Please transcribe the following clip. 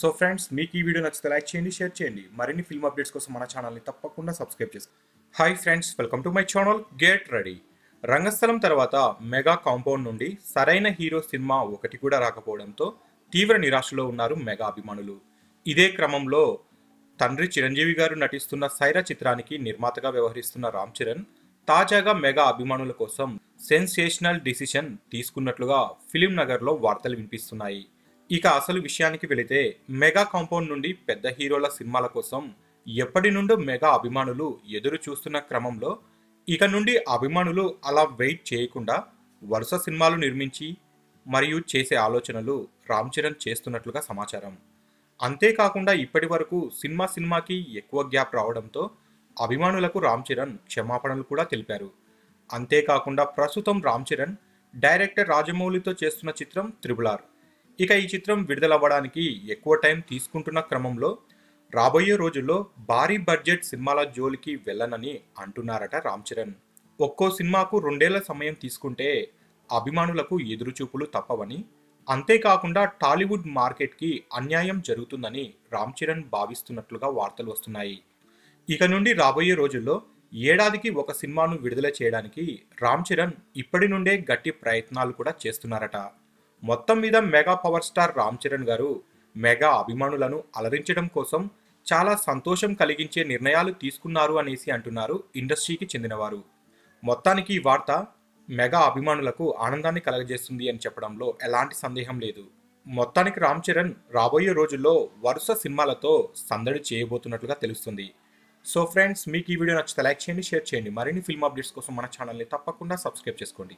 So friends మీకు ఈ video నచ్చితే లైక్ చేయండి షేర్ చేయండి. మరిన్ని ఫిల్మ్ అప్డేట్స్ కోసం మన ఛానల్ని తప్పకుండా సబ్స్క్రైబ్ చేసుకోండి hi friends welcome to my channel get ready Rangasthalam తర్వాత మెగా కాంపౌండ్ నుండి సరైన హీరో సినిమా ఒకటి కూడా రాకపోవడంతో తీవ్ర నిరాశలో ఉన్నారు మెగా అభిమానులు. ఇదే క్రమంలో తండ్రి చిరంజీవి గారు నటిస్తున్న సైరా చిత్రానికి నిర్మాతగా వ్యవహరిస్తున్న రామ్ చరణ్ తాజాగా మెగా అభిమానుల కోసం సెన్సేషనల్ డిసిషన్ తీసుకున్నట్లుగా ఫిలిం నగర్లో వార్తలు వినిపిస్తున్నాయి. ఇక అసలు విషయానికి వెళితే మెగా కాంపౌండ్ నుండి పెద్ద హీరోల సినిమాల కోసం ఎప్పటి నుండో మెగా అభిమానులు ఎదురు చూస్తున్న క్రమంలో ఇక నుండి అభిమానులు అలా వెయిట్ చేయకుండా వరుస సినిమాలు నిర్మించి మరియు చేసే ఆలోచనలు రామ్ చరణ్ చేస్తున్నట్లుగా సమాచారం. అంతేకాకుండా ఇప్పటి వరకు సినిమా సినిమాకి ఎక్కువ గ్యాప్ రావడంతో అభిమానులకు రామ్ చరణ్ క్షమాపణలు కూడా తెలిపారు. అంతేకాకుండా ప్రస్తుతం రామ్ చరణ్ డైరెక్టర్ రాజమౌళితో చేస్తున్న చిత్రం త్రిబుల్ ఆర్. ఇక ఈ చిత్రం విడుదలవ్వడానికి ఎక్కువ టైం తీసుకుంటున్న క్రమంలో రాబోయే రోజుల్లో భారీ బడ్జెట్ సినిమాల జోలికి వెళ్ళనని అంటున్నారట రామ్ చరణ్. ఒక్కో సినిమాకు రెండేళ్ళ సమయం తీసుకుంటే అభిమానులకు ఎదురుచూపులు తప్పవని అంతేకాకుండా టాలీవుడ్ మార్కెట్కి అన్యాయం జరుగుతుందని రామ్ చరణ్ భావిస్తున్నట్లుగా వార్తలు వస్తున్నాయి. ఇక నుండి రాబోయే రోజుల్లో ఏడాదికి ఒక సినిమాను విడుదల చేయడానికి రామ్ చరణ్ ఇప్పటి నుండే గట్టి ప్రయత్నాలు కూడా చేస్తున్నారట. మొత్తం మీద mega power star Ram Charan గారు మెగా అభిమానులను అలరించడం కోసం చాలా సంతోషం కలిగించే నిర్ణయాలు తీసుకున్నారు అనేసి అంటున్నారు ఇండస్ట్రీకి చెందినవారు. మొత్తానికి ఈ వార్త మెగా అభిమానులకు ఆనందాన్ని కలగజేస్తుంది అని చెప్పడంలో ఎలాంటి సందేహం లేదు. మొత్తానికి రామ్ చరణ్ రాబోయే రోజుల్లో వరుస సినిమాలతో సందడి చేయబోతున్నట్లుగా తెలుస్తుంది. సో ఫ్రెండ్స్ మీకు ఈ వీడియో నచ్చితే లైక్ చేయండి షేర్ చేయండి. మరిన్ని ఫిల్మ్ అప్డేట్స్ కోసం మన ఛానల్ని తప్పకుండా సబ్స్క్రైబ్ చేసుకోండి.